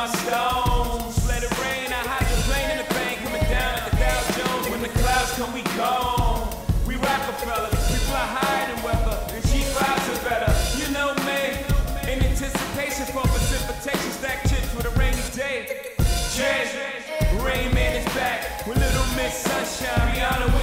my stones. Let it rain, I hide the plane in the bank. Coming down at the Dow Jones. When the clouds come, we gone. We Rockefeller, we fly higher than weather. And she flies are better. You know me. In anticipation for precipitation, stack chips with a rainy day. Jay, Rain Man is back with Little Miss Sunshine. Rihanna.